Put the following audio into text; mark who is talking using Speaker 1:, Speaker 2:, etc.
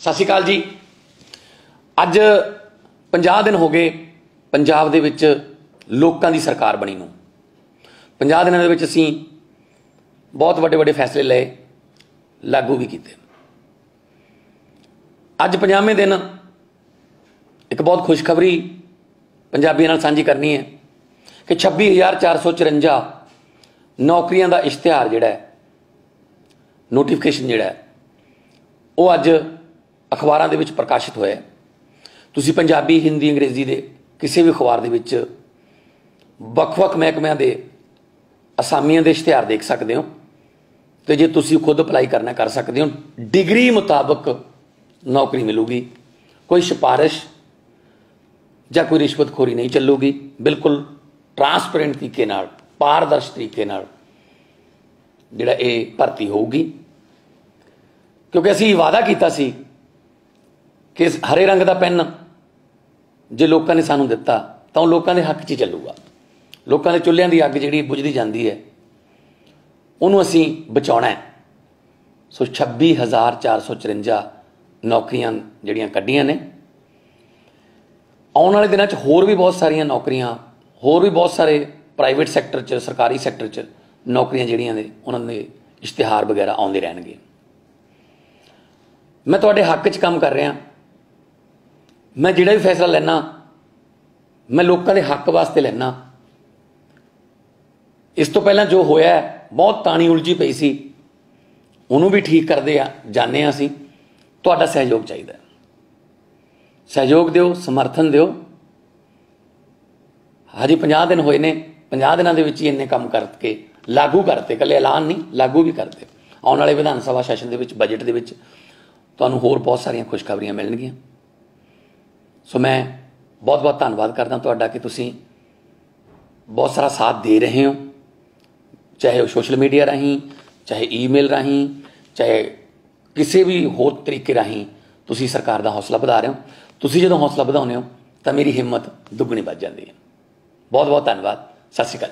Speaker 1: ਸਤਿ ਸ਼੍ਰੀ ਅਕਾਲ ਜੀ। ਅੱਜ 50 ਦਿਨ ਹੋ ਗਏ ਪੰਜਾਬ ਦੇ ਵਿੱਚ ਲੋਕਾਂ ਦੀ ਸਰਕਾਰ ਬਣੀ ਨੂੰ। 50 ਦਿਨਾਂ ਦੇ ਵਿੱਚ ਅਸੀਂ ਬਹੁਤ ਵੱਡੇ ਵੱਡੇ ਫੈਸਲੇ ਲਏ, ਲਾਗੂ ਵੀ ਕੀਤੇ। ਅੱਜ 50ਵੇਂ ਦਿਨ ਇੱਕ ਬਹੁਤ ਖੁਸ਼ਖਬਰੀ ਪੰਜਾਬੀਆਂ ਨਾਲ ਸਾਂਝੀ ਕਰਨੀ ਹੈ ਕਿ 26454 ਨੌਕਰੀਆਂ ਦਾ ਇਸ਼ਤਿਹਾਰ ਜਿਹੜਾ ਹੈ ਨੋਟੀਫਿਕੇਸ਼ਨ ਜਿਹੜਾ ਹੈ, ਉਹ ਅੱਜ ਅਖਬਾਰਾਂ ਦੇ ਵਿੱਚ ਪ੍ਰਕਾਸ਼ਿਤ ਹੋਇਆ ਹੈ। ਤੁਸੀਂ ਪੰਜਾਬੀ, ਹਿੰਦੀ, ਅੰਗਰੇਜ਼ੀ ਦੇ ਕਿਸੇ ਵੀ ਅਖਬਾਰ ਦੇ ਵਿੱਚ ਵੱਖ-ਵੱਖ ਮਹਿਕਮਿਆਂ ਦੇ ਅਸਾਮੀਆਂ ਦੇ ਇਸ਼ਤਿਹਾਰ ਦੇਖ ਸਕਦੇ ਹੋ ਤੇ ਜੇ ਤੁਸੀਂ ਖੁਦ ਅਪਲਾਈ ਕਰਨਾ ਕਰ ਸਕਦੇ ਹੋ, ਡਿਗਰੀ ਮੁਤਾਬਕ ਨੌਕਰੀ ਮਿਲੂਗੀ। ਕੋਈ ਸਿਫਾਰਿਸ਼ ਜਾਂ ਕੋਈ ਰਿਸ਼ਵਤਖੋਰੀ ਨਹੀਂ ਚੱਲੂਗੀ। ਬਿਲਕੁਲ ਟਰਾਂਸਪੇਰੈਂਟ ਤਰੀਕੇ ਨਾਲ, ਪਾਰਦਰਸ਼ ਤਰੀਕੇ ਨਾਲ ਜਿਹੜਾ ਇਹ ਭਰਤੀ ਹੋਊਗੀ। ਕਿਉਂਕਿ ਅਸੀਂ ਵਾਅਦਾ ਕੀਤਾ ਸੀ ਕਿ ਹਰੇ ਰੰਗ ਦਾ ਪੈਨ ਜੇ ਲੋਕਾਂ ਨੇ ਸਾਨੂੰ ਦਿੱਤਾ, ਤਾਂ ਉਹ ਲੋਕਾਂ ਦੇ ਹੱਕ 'ਚ ਹੀ ਚੱਲੂਗਾ। ਲੋਕਾਂ ਦੇ ਚੁੱਲ੍ਹਿਆਂ ਦੀ ਅੱਗ ਜਿਹੜੀ ਬੁਝਦੀ ਜਾਂਦੀ ਹੈ, ਉਹਨੂੰ ਅਸੀਂ ਬਚਾਉਣਾ ਹੈ। ਸੋ 26454 ਨੌਕਰੀਆਂ ਜਿਹੜੀਆਂ ਕੱਢੀਆਂ ਨੇ। ਆਉਣ ਵਾਲੇ ਦਿਨਾਂ 'ਚ ਹੋਰ ਵੀ ਬਹੁਤ ਸਾਰੀਆਂ ਨੌਕਰੀਆਂ, ਹੋਰ ਵੀ ਬਹੁਤ ਸਾਰੇ ਪ੍ਰਾਈਵੇਟ ਸੈਕਟਰ 'ਚ, ਸਰਕਾਰੀ ਸੈਕਟਰ 'ਚ ਨੌਕਰੀਆਂ ਜਿਹੜੀਆਂ ਨੇ, ਉਹਨਾਂ ਦੇ ਇਸ਼ਤਿਹਾਰ ਵਗੈਰਾ ਆਉਂਦੇ ਰਹਿਣਗੇ। ਮੈਂ ਤੁਹਾਡੇ ਹੱਕ 'ਚ ਕੰਮ ਕਰ ਰਿਹਾ। ਮੈਂ ਜਿਹੜਾ ਵੀ ਫੈਸਲਾ ਲੈਣਾ ਮੈਂ ਲੋਕਾਂ ਦੇ ਹੱਕ ਵਾਸਤੇ ਲੈਣਾ ਇਸ ਤੋਂ ਪਹਿਲਾਂ ਜੋ ਹੋਇਆ, ਬਹੁਤ ਤਾਣੀ ਉਲਝੀ ਪਈ ਸੀ। ਉਹਨੂੰ ਵੀ ਠੀਕ ਕਰਦੇ ਆ, ਜਾਣੇ ਆ ਅਸੀਂ। ਤੁਹਾਡਾ ਸਹਿਯੋਗ ਚਾਹੀਦਾ। ਸਹਿਯੋਗ ਦਿਓ, ਸਮਰਥਨ ਦਿਓ। ਹਜੇ 50 ਦਿਨ ਹੋਏ ਨੇ 50 ਦਿਨਾਂ ਦੇ ਵਿੱਚ ਹੀ ਇੰਨੇ ਕੰਮ ਕਰਕੇ, ਲਾਗੂ ਕਰਤੇ। ਕੱਲੇ ਐਲਾਨ ਨਹੀਂ, ਲਾਗੂ ਵੀ ਕਰਤੇ ਆਉਣ ਵਾਲੇ ਵਿਧਾਨ ਸਭਾ ਸੈਸ਼ਨ ਦੇ ਵਿੱਚ ਬਜਟ ਦੇ ਵਿੱਚ ਤੁਹਾਨੂੰ ਹੋਰ ਬਹੁਤ ਸਾਰੀਆਂ ਖੁਸ਼ਖਬਰੀਆਂ ਮਿਲਣਗੀਆਂ। ਸੋ ਮੈਂ ਬਹੁਤ ਬਹੁਤ ਧੰਨਵਾਦ ਕਰਦਾ ਤੁਹਾਡਾ ਕਿ ਤੁਸੀਂ ਬਹੁਤ ਸਾਰਾ ਸਾਥ ਦੇ ਰਹੇ ਹੋ। ਚਾਹੇ ਉਹ ਸੋਸ਼ਲ ਮੀਡੀਆ ਰਾਹੀਂ, ਚਾਹੇ ਈਮੇਲ ਰਾਹੀਂ, ਚਾਹੇ ਕਿਸੇ ਵੀ ਹੋਰ ਤਰੀਕੇ ਰਾਹੀਂ ਤੁਸੀਂ ਸਰਕਾਰ ਦਾ ਹੌਸਲਾ ਵਧਾ ਰਹੇ ਹੋ। ਤੁਸੀਂ ਜਦੋਂ ਹੌਸਲਾ ਵਧਾਉਂਦੇ ਹੋ ਤਾਂ ਮੇਰੀ ਹਿੰਮਤ ਦੁੱਗਣੀ ਵੱਧ ਜਾਂਦੀ ਹੈ। ਬਹੁਤ ਬਹੁਤ ਧੰਨਵਾਦ। ਸਤਿ ਸ਼੍ਰੀ ਅਕਾਲ।